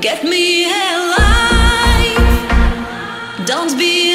Get me alive. Don't be